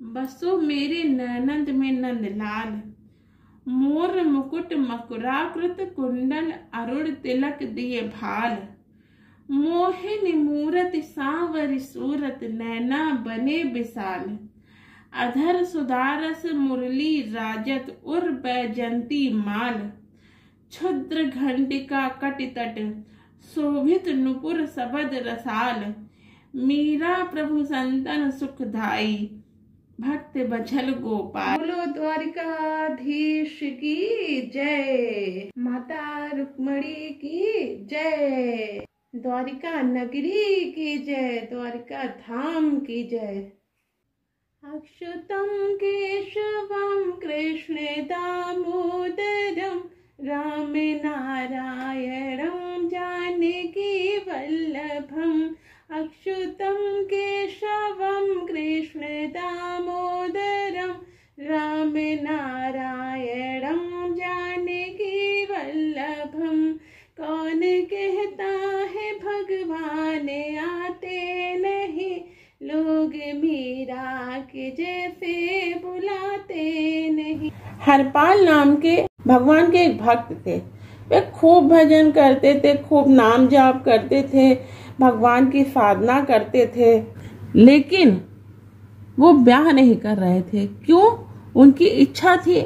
बसो मेरे नैनंद में नंदलाल मोर मुकुट मकुराकृत कुंडल अरुण तिलक दिए भाल। मोहिनी मूरत सांवरी सूरत नैना बने विशाल। अधर सुदारस मुरली राजत उर बैजंती माल। क्षुद्र घंटिका कटितट, शोभित नुपुर सबद रसाल। मीरा प्रभु संतन सुखदाई भक्त बछल गोपाल। बोलो द्वारिकाधीश की जय। माता रुक्मणी की जय। द्वारिका नगरी की जय, द्वारिका धाम की जय। अक्षुतं केशवं कृष्ण दामोदरम दामोदरं रामनारायणं जानकी वल्लभम्। अक्षुतं केशवं कृष्ण दामोदरं रामनारायणं, जानकी वल्लभं। कौन कहता है, भगवान आते नहीं। लोग मीरा के जैसे बुलाते नहीं। हरपाल नाम के भगवान के एक भक्त थे। वे खूब भजन करते थे, खूब नाम जाप करते थे। भगवान की साधना करते थे, लेकिन वो ब्याह नहीं कर रहे थे। क्यों? उनकी इच्छा थी,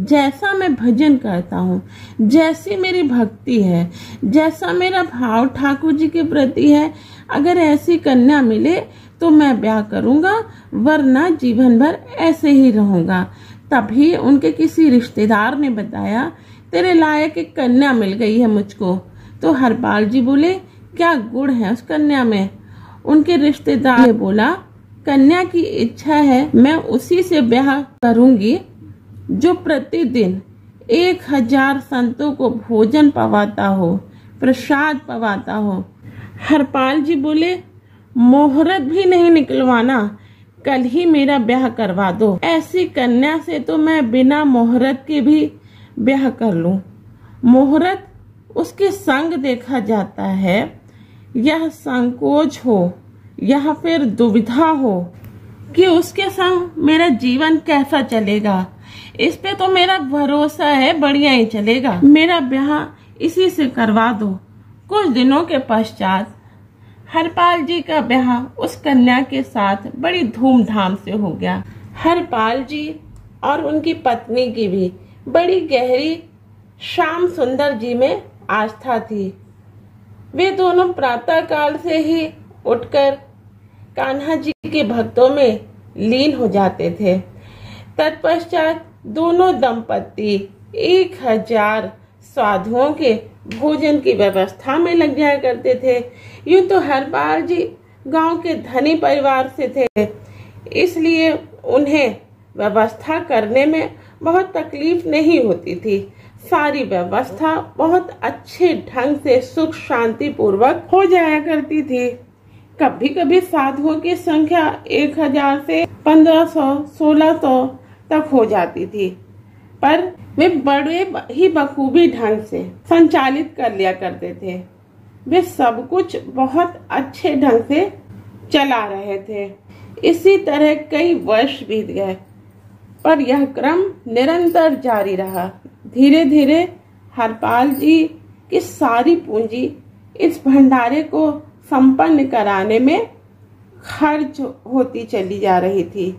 जैसा मैं भजन करता हूँ, जैसी मेरी भक्ति है, जैसा मेरा भाव ठाकुर जी के प्रति है, अगर ऐसी कन्या मिले तो मैं ब्याह करूँगा, वरना जीवन भर ऐसे ही रहूँगा। तभी उनके किसी रिश्तेदार ने बताया, तेरे लायक एक कन्या मिल गई है मुझको। तो हरपाल जी बोले क्या गुण है उस कन्या में? उनके रिश्तेदार ने बोला, कन्या की इच्छा है, मैं उसी से ब्याह करूँगी जो प्रतिदिन एक हज़ार संतों को भोजन पवाता हो, प्रसाद पवाता हो। हरपाल जी बोले, मोहरत भी नहीं निकलवाना, कल ही मेरा ब्याह करवा दो। ऐसी कन्या से तो मैं बिना मोहरत के भी ब्याह कर लूँ। मोहरत उसके संग देखा जाता है यह संकोच हो या फिर दुविधा हो कि उसके संग मेरा जीवन कैसा चलेगा। इस पे तो मेरा भरोसा है, बढ़िया ही चलेगा। मेरा ब्याह इसी से करवा दो। कुछ दिनों के पश्चात हरपाल जी का ब्याह उस कन्या के साथ बड़ी धूमधाम से हो गया। हरपाल जी और उनकी पत्नी की भी बड़ी गहरी, श्याम सुंदर जी में आस्था थी। वे दोनों प्रातः काल से ही उठकर कान्हा जी के भक्तों में लीन हो जाते थे। तत्पश्चात दोनों दंपति एक हज़ार साधुओं के भोजन की व्यवस्था में लग जाया करते थे। यूँ तो हरपाल जी गाँव के धनी परिवार से थे। इसलिए उन्हें व्यवस्था करने में बहुत तकलीफ़ नहीं होती थी। सारी व्यवस्था बहुत अच्छे ढंग से सुख शांति पूर्वक हो जाया करती थी। कभी कभी साधुओं की संख्या एक हज़ार से पंद्रह सौ, सोलह सौ तक हो जाती थी। पर वे बड़े ही बखूबी ढंग से संचालित कर लिया करते थे। वे सब कुछ बहुत अच्छे ढंग से चला रहे थे। इसी तरह कई वर्ष बीत गए, पर यह क्रम निरंतर जारी रहा। धीरे धीरे हरपाल जी की सारी पूंजी इस भंडारे को संपन्न कराने में खर्च होती चली जा रही थी।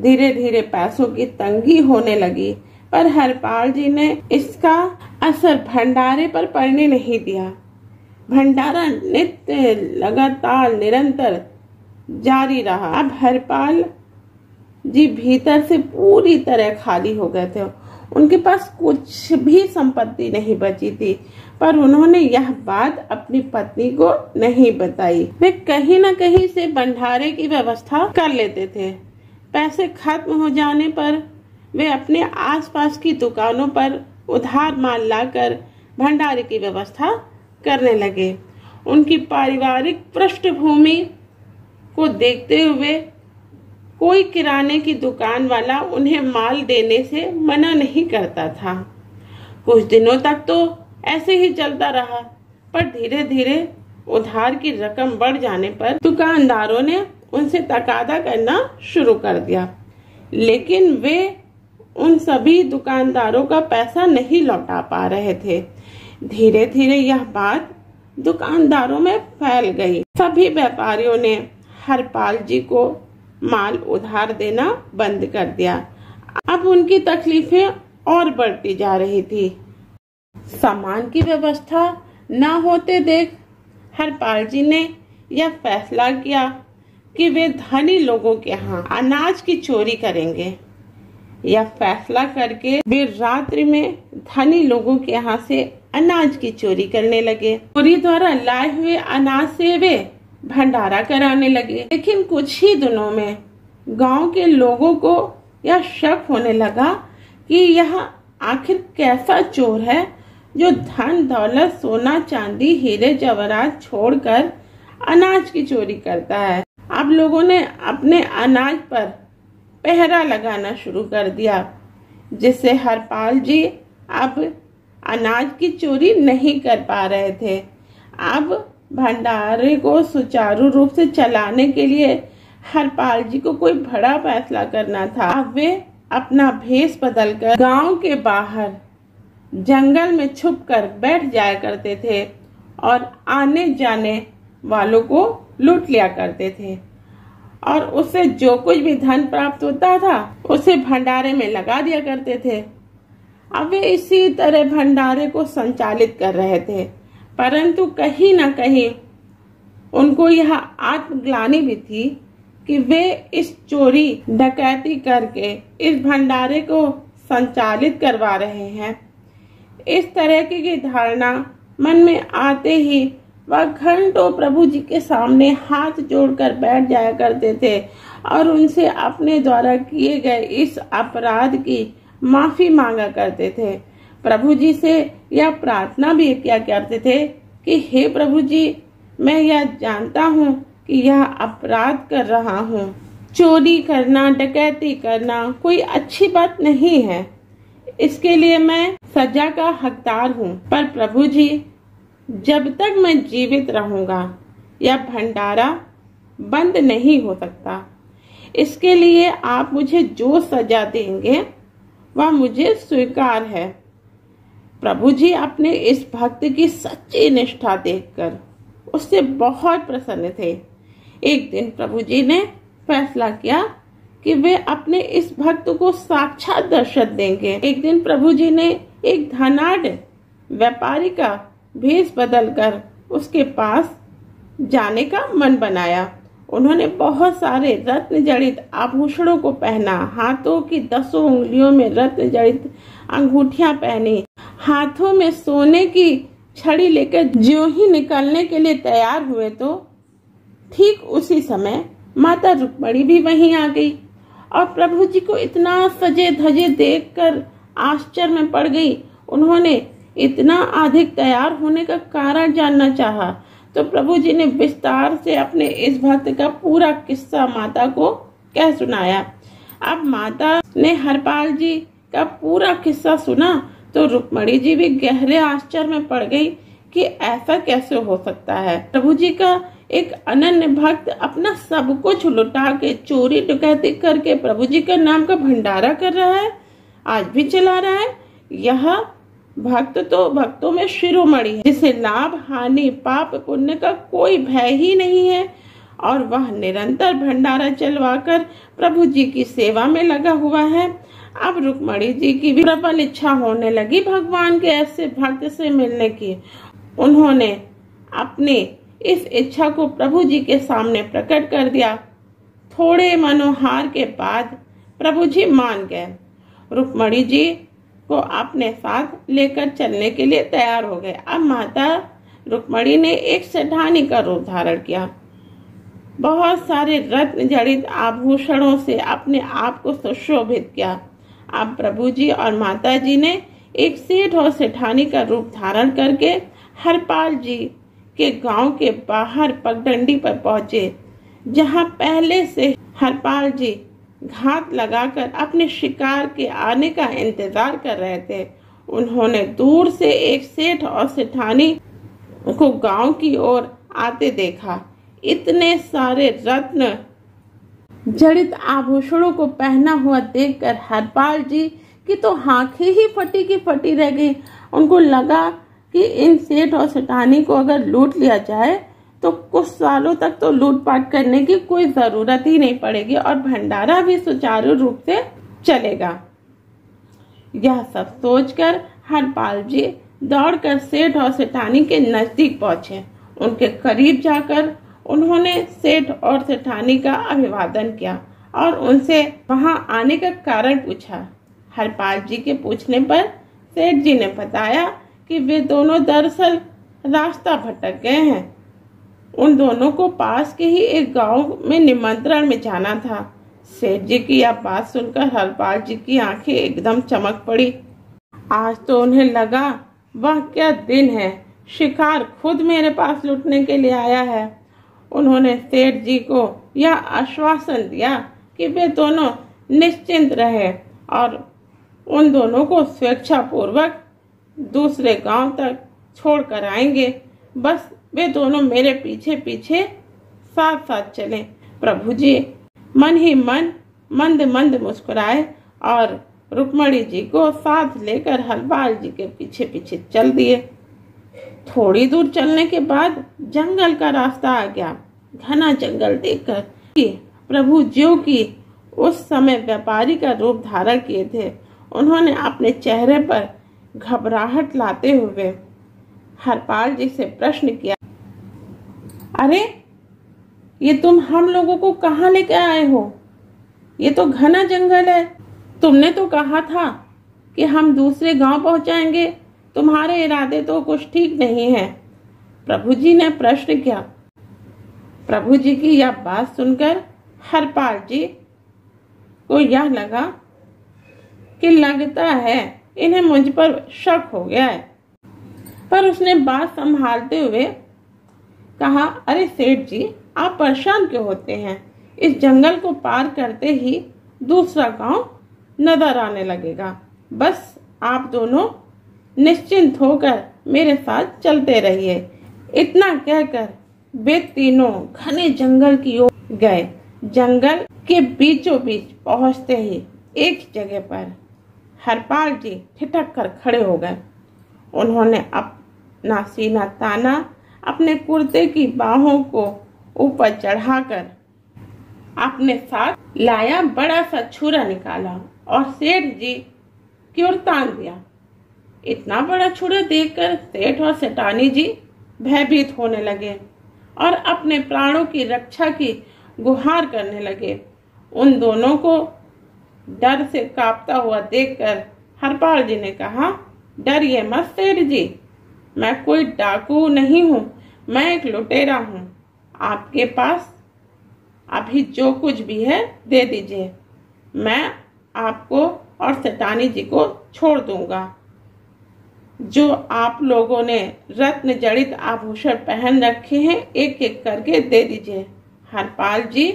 धीरे धीरे पैसों की तंगी होने लगी, पर हरपाल जी ने इसका असर भंडारे पर पड़ने नहीं दिया। भंडारा नित्य, लगातार, निरंतर जारी रहा। अब हरपाल जी भीतर से पूरी तरह खाली हो गए थे। उनके पास कुछ भी संपत्ति नहीं बची थी, पर उन्होंने यह बात अपनी पत्नी को नहीं बताई। वे कहीं न कहीं से भंडारे की व्यवस्था कर लेते थे। पैसे खत्म हो जाने पर वे अपने आसपास की दुकानों पर उधार माल लाकर भंडारे की व्यवस्था करने लगे। उनकी पारिवारिक पृष्ठभूमि को देखते हुए कोई किराने की दुकान वाला उन्हें माल देने से मना नहीं करता था। कुछ दिनों तक तो ऐसे ही चलता रहा, पर धीरे धीरे उधार की रकम बढ़ जाने पर दुकानदारों ने उनसे तकादा करना शुरू कर दिया। लेकिन वे उन सभी दुकानदारों का पैसा नहीं लौटा पा रहे थे। धीरे धीरे यह बात दुकानदारों में फैल गई। सभी व्यापारियों ने हरपाल जी को माल उधार देना बंद कर दिया। अब उनकी तकलीफें और बढ़ती जा रही थी। सामान की व्यवस्था न होते देख हरपाल जी ने यह फैसला किया कि वे धनी लोगों के यहाँ अनाज की चोरी करेंगे। यह फैसला करके वे रात्रि में धनी लोगों के यहाँ से अनाज की चोरी करने लगे। चोरी द्वारा लाए हुए अनाज से वे भंडारा कराने लगे। लेकिन कुछ ही दिनों में गाँव के लोगों को यह शक होने लगा कि यह आखिर कैसा चोर है जो धन, दौलत, सोना, चांदी, हीरे, जवाहरात छोड़कर अनाज की चोरी करता है। अब लोगों ने अपने अनाज पर पहरा लगाना शुरू कर दिया, जिससे हरपाल जी अब अनाज की चोरी नहीं कर पा रहे थे। अब भंडारे को सुचारू रूप से चलाने के लिए हरपाल जी को कोई बड़ा फैसला करना था। अब वे अपना भेष बदलकर गाँव के बाहर जंगल में छुप कर बैठ जाया करते थे और आने जाने वालों को लूट लिया करते थे। और उससे जो कुछ भी धन प्राप्त होता था, उसे भंडारे में लगा दिया करते थे। अब वे इसी तरह भंडारे को संचालित कर रहे थे। परंतु कहीं ना कहीं उनको यह आत्मग्लानी भी थी कि वे इस चोरी, डकैती करके इस भंडारे को संचालित करवा रहे हैं। इस तरह की धारणा मन में आते ही वह घंटों प्रभु जी के सामने हाथ जोड़कर बैठ जाया करते थे और उनसे अपने द्वारा किए गए इस अपराध की माफ़ी मांगा करते थे। प्रभु जी से यह प्रार्थना भी किया करते थे कि हे प्रभु जी, मैं यह जानता हूँ कि यह अपराध कर रहा हूँ। चोरी करना, डकैती करना कोई अच्छी बात नहीं है। इसके लिए मैं सजा का हकदार हूँ। पर प्रभु जी, जब तक मैं जीवित रहूँगा, यह भंडारा बंद नहीं हो सकता। इसके लिए आप मुझे जो सजा देंगे, वह मुझे स्वीकार है। प्रभु जी अपने इस भक्त की सच्ची निष्ठा देखकर उससे बहुत प्रसन्न थे। एक दिन प्रभु जी ने फैसला किया कि वे अपने इस भक्त को साक्षात दर्शन देंगे। एक दिन प्रभु जी ने एक धनाढ़ व्यापारी का भेष बदलकर उसके पास जाने का मन बनाया। उन्होंने बहुत सारे रत्न जड़ित आभूषणों को पहना, हाथों की दसों उंगलियों में रत्न जड़ित अंगूठिया पहनी हाथों में सोने की छड़ी लेकर जो ही निकलने के लिए तैयार हुए तो ठीक उसी समय माता रुक्मणी भी वहीं आ गई और प्रभु जी को इतना सजे धजे देखकर आश्चर्य में पड़ गई। उन्होंने इतना अधिक तैयार होने का कारण जानना चाहा तो प्रभु जी ने विस्तार से अपने इस भक्त का पूरा किस्सा माता को कह सुनाया। अब माता ने हरपाल जी का पूरा किस्सा सुना तो रुक्मणी जी भी गहरे आश्चर्य में पड़ गई कि ऐसा कैसे हो सकता है। प्रभु जी का एक अनन्य भक्त अपना सब कुछ लुटा के चोरी डकैती करके प्रभु जी के नाम का भंडारा कर रहा है, आज भी चला रहा है। यह भक्त तो भक्तों में शिरोमणि है, जिसे लाभ, हानि, पाप, पुण्य का कोई भय ही नहीं है, और वह निरंतर भंडारा चलवाकर प्रभु जी की सेवा में लगा हुआ है। अब रुक्मणी जी की भी प्रबल इच्छा होने लगी भगवान के ऐसे भक्त से मिलने की। उन्होंने अपने इस इच्छा को प्रभु जी के सामने प्रकट कर दिया। थोड़े मनोहार के बाद प्रभु जी मान गए। रुक्मणी जी को अपने साथ लेकर चलने के लिए तैयार हो गए। अब माता रुक्मणी ने एक सेठानी का रूप धारण किया। बहुत सारे रत्न जड़ित आभूषणों से अपने आप को सुशोभित किया। अब प्रभु जी और माता जी ने एक सेठ और सेठानी का रूप धारण करके हरपाल जी के गाँव के बाहर पगडंडी पर पहुँचे, जहाँ पहले से हरपाल जी घात लगाकर अपने शिकार के आने का इंतज़ार कर रहे थे। उन्होंने दूर से एक सेठ और सेठानी को गाँव की ओर आते देखा। इतने सारे रत्न जड़ित आभूषणों को पहना हुआ देखकर हरपाल जी की तो आँखें ही फटी की फटी रह गई। उनको लगा कि इन सेठ और सेठानी को अगर लूट लिया जाए तो कुछ सालों तक तो लूटपाट करने की कोई ज़रूरत ही नहीं पड़ेगी और भंडारा भी सुचारू रूप से चलेगा। यह सब सोचकर हरपाल जी दौड़कर सेठ और सेठानी के नज़दीक पहुँचे। उनके करीब जाकर उन्होंने सेठ और सेठानी का अभिवादन किया और उनसे वहाँ आने का कारण पूछा। हरपाल जी के पूछने पर सेठ जी ने बताया कि वे दोनों दरअसल रास्ता भटक गए हैं। उन दोनों को पास के ही एक गाँव में निमंत्रण में जाना था। सेठ जी की यह बात सुनकर हरपाल जी की आँखें एकदम चमक पड़ी। आज तो उन्हें लगा, वह क्या दिन है? शिकार खुद मेरे पास लुटने के लिए आया है। उन्होंने सेठ जी को यह आश्वासन दिया कि वे दोनों निश्चिंत रहे और उन दोनों को स्वेच्छा पूर्वक दूसरे गाँव तक छोड़ कर आएँगे। बस वे दोनों मेरे पीछे पीछे साथ साथ चले। प्रभु जी, मन ही मन, मंद मंद मुस्कुराए और रुक्मणी जी को साथ लेकर हलबाल जी के पीछे पीछे चल दिए। थोड़ी दूर चलने के बाद जंगल का रास्ता आ गया। घना जंगल देखकर प्रभु ज्यो की उस समय व्यापारी का रूप धारण किए थे, उन्होंने अपने चेहरे पर घबराहट लाते हुए हरपाल जी से प्रश्न किया, अरे, ये तुम हम लोगों को कहाँ लेके आए हो? ये तो घना जंगल है। तुमने तो कहा था कि हम दूसरे गाँव पहुंचाएँगे तुम्हारे इरादे तो कुछ ठीक नहीं है। प्रभु जी ने प्रश्न किया। प्रभु जी की यह बात सुनकर हरपाल जी को यह लगा कि लगता है इन्हें मुझ पर शक हो गया है। पर उसने बात संभालते हुए कहा, अरे सेठ जी, आप परेशान क्यों होते हैं? इस जंगल को पार करते ही दूसरा गाँव नज़र आने लगेगा। बस आप दोनों निश्चिंत होकर मेरे साथ चलते रहिए। इतना कहकर वे तीनों घने जंगल की ओर गए। जंगल के बीचों बीच पहुँचते ही एक जगह पर हरपाल जी ठिठक कर खड़े हो गए। उन्होंने अपना सीना ताना, अपने कुर्ते की बाहों को ऊपर चढ़ाकर अपने साथ लाया, बड़ा सा छुरा निकाला और सेठ जी की ओर तान दिया। इतना बड़ा छुरा देखकर सेठ और सेठानी जी भयभीत होने लगे और अपने प्राणों की रक्षा की गुहार करने लगे। उन दोनों को डर से कांपता हुआ देखकर हरपाल जी ने कहा डरिए मत सेठ जी, मैं कोई डाकू नहीं हूँ, मैं एक लुटेरा हूँ। आपके पास अभी जो कुछ भी है, दे दीजिए। मैं आपको और सटानी जी को छोड़ दूँगा। जो आप लोगों ने रत्न जड़ित आभूषण पहन रखे हैं एक एक करके दे दीजिए। हरपाल जी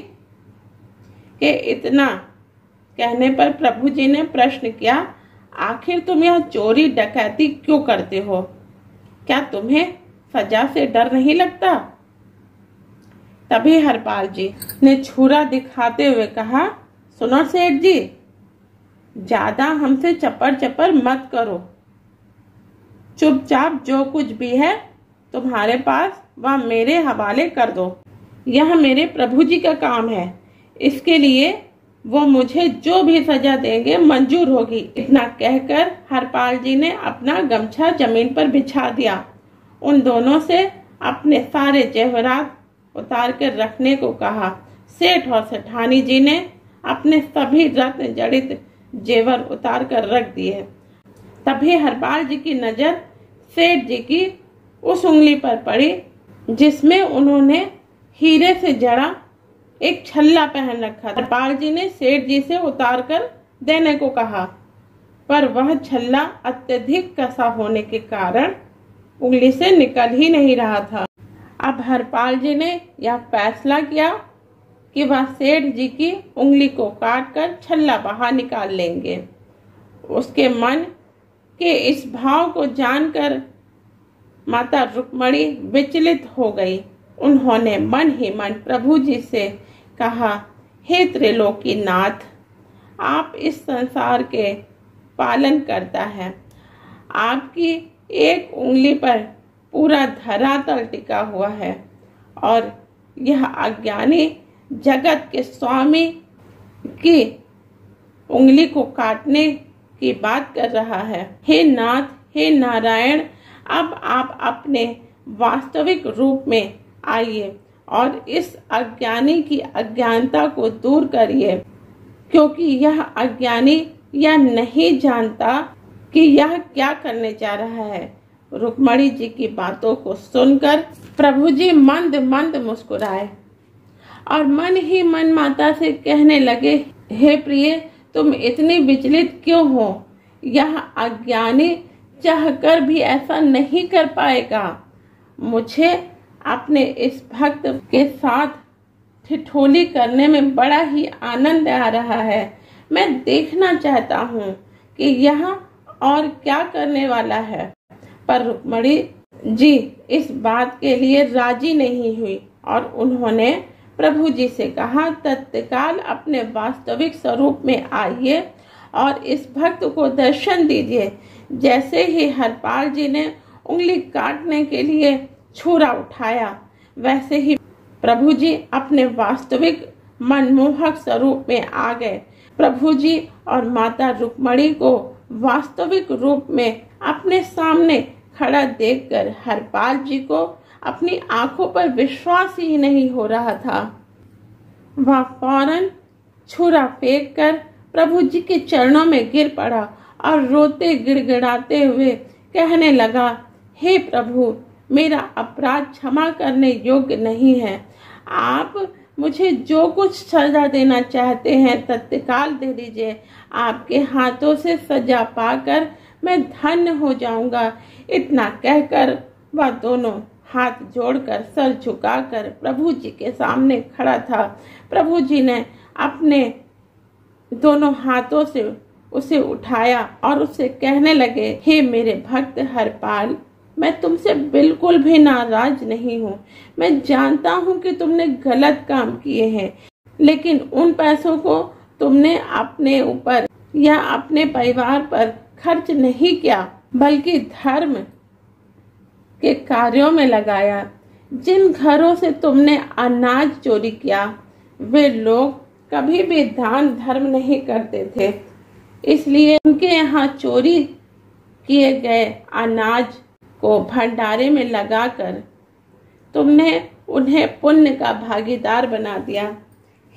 के इतना कहने पर प्रभु जी ने प्रश्न किया, आखिर तुम यह चोरी, डकैती क्यों करते हो? क्या तुम्हें सजा से डर नहीं लगता? तभी हरपाल जी ने छुरा दिखाते हुए कहा, सुनो सेठ जी, ज़्यादा हमसे चपर चपर मत करो। चुपचाप जो कुछ भी है तुम्हारे पास, वह मेरे हवाले कर दो। यह मेरे प्रभु जी का काम है। इसके लिए वो मुझे जो भी सजा देंगे, मंजूर होगी। इतना कहकर हरपाल जी ने अपना गमछा ज़मीन पर बिछा दिया। उन दोनों से अपने सारे जेवरात उतार कर रखने को कहा। सेठ और सेठानी जी ने अपने सभी रत्न जड़ित जेवर उतार कर रख दिए। तभी हरपाल जी की नज़र सेठ जी की उस उंगली पर पड़ी, जिसमें उन्होंने हीरे से जड़ा एक छल्ला पहन रखा था। पाल जी ने सेठ जी से उतार कर देने को कहा, पर वह छल्ला अत्यधिक कसा होने के कारण उंगली से निकल ही नहीं रहा था। अब हरपाल जी ने यह फैसला किया कि वह सेठ जी की उंगली को काट कर छल्ला बाहर निकाल लेंगे। उसके मन के इस भाव को जानकर माता रुक्मणी विचलित हो गई। उन्होंने मन ही मन प्रभु जी से कहा, हे त्रिलोकी नाथ, आप इस संसार के पालन करता है। आपकी एक उंगली पर पूरा धरातल टिका हुआ है और यह अज्ञानी जगत के स्वामी की उंगली को काटने की बात कर रहा है। हे नाथ, हे नारायण, अब आप अपने वास्तविक रूप में आइए और इस अज्ञानी की अज्ञानता को दूर करिए, क्योंकि यह अज्ञानी यह नहीं जानता कि यह क्या करने जा रहा है। रुक्मणी जी की बातों को सुनकर प्रभु जी मंद मंद मुस्कुराए और मन ही मन माता से कहने लगे, हे प्रिय तुम इतनी विचलित क्यों हो? यह अज्ञानी चाहकर भी ऐसा नहीं कर पाएगा। मुझे अपने इस भक्त के साथ ठिठोली करने में बड़ा ही आनंद आ रहा है। मैं देखना चाहता हूँ कि यह और क्या करने वाला है। पर रुक्मणी जी इस बात के लिए राज़ी नहीं हुई और उन्होंने प्रभु जी से कहा, तत्काल अपने वास्तविक स्वरूप में आइए और इस भक्त को दर्शन दीजिए। जैसे ही हरपाल जी ने उंगली काटने के लिए छुरा उठाया, वैसे ही प्रभु जी अपने वास्तविक मनमोहक स्वरूप में आ गए। प्रभु जी और माता रुक्मणी को वास्तविक रूप में अपने सामने खड़ा देखकर हरपाल जी को अपनी आँखों पर विश्वास ही नहीं हो रहा था। वह फ़ौरन छुरा फेंक कर प्रभु जी के चरणों में गिर पड़ा और रोते गिड़गिड़ाते हुए कहने लगा, हे प्रभु, मेरा अपराध क्षमा करने योग्य नहीं है। आप मुझे जो कुछ सजा देना चाहते हैं, तत्काल दे दीजिए। आपके हाथों से सजा पाकर मैं धन्य हो जाऊँगा। इतना कहकर वह दोनों हाथ जोड़कर सर झुकाकर प्रभु जी के सामने खड़ा था। प्रभु जी ने अपने दोनों हाथों से उसे उठाया और उसे कहने लगे, हे मेरे भक्त हरपाल, मैं तुमसे बिल्कुल भी नाराज़ नहीं हूँ। मैं जानता हूँ कि तुमने गलत काम किए हैं, लेकिन उन पैसों को तुमने अपने ऊपर या अपने परिवार पर खर्च नहीं किया, बल्कि धर्म कार्यों में लगाया। जिन घरों से तुमने अनाज चोरी किया, वे लोग कभी भी दान धर्म नहीं करते थे। इसलिए उनके यहाँ चोरी किए गए अनाज को भंडारे में लगाकर तुमने उन्हें पुण्य का भागीदार बना दिया।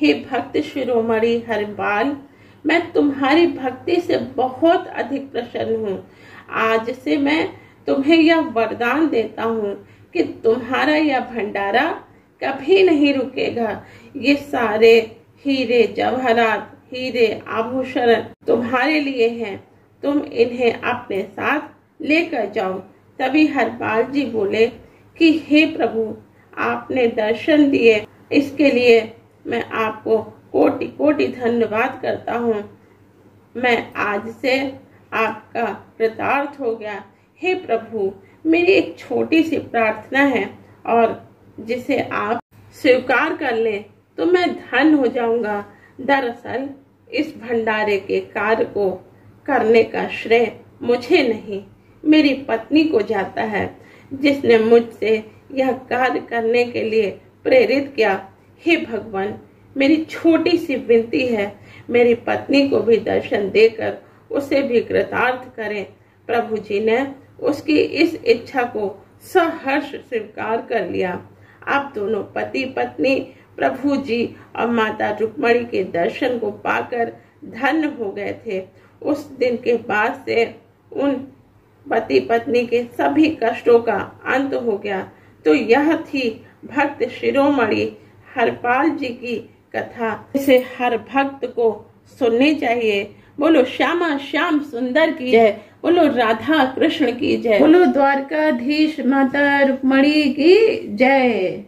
हे भक्त शिरोमणि हरिपाल मैं तुम्हारी भक्ति से बहुत अधिक प्रसन्न हूँ। आज से मैं तुम्हें यह वरदान देता हूँ कि तुम्हारा यह भंडारा कभी नहीं रुकेगा। ये सारे हीरे जवाहरात, हीरे आभूषण तुम्हारे लिए हैं। तुम इन्हें अपने साथ लेकर जाओ। तभी हरपाल जी बोले कि, हे प्रभु, आपने दर्शन दिए। इसके लिए मैं आपको कोटि कोटि धन्यवाद करता हूँ। मैं आज से आपका कृतार्थ हो गया। हे प्रभु, मेरी एक छोटी सी प्रार्थना है और जिसे आप स्वीकार कर लें तो मैं धन हो जाऊँगा। दरअसल, इस भंडारे के कार्य को करने का श्रेय मुझे नहीं, मेरी पत्नी को जाता है, जिसने मुझसे यह कार्य करने के लिए प्रेरित किया। हे भगवान, मेरी छोटी सी विनती है, मेरी पत्नी को भी दर्शन देकर उसे भी कृतार्थ करें। प्रभु जी ने उसकी इस इच्छा को सहर्ष स्वीकार कर लिया। अब दोनों पति, पत्नी, प्रभु जी और माता रुक्मणी के दर्शन को पाकर धन्य हो गए थे। उस दिन के बाद से उन पति, पत्नी के सभी कष्टों का अंत हो गया। तो यह थी भक्त शिरोमणि हरपाल जी की कथा। इसे हर भक्त को सुननी चाहिए। बोलो, श्यामा, श्याम सुंदर की जय। बोलो राधा कृष्ण की जय। बोलो द्वारकाधीश माता रुक्मणी की जय।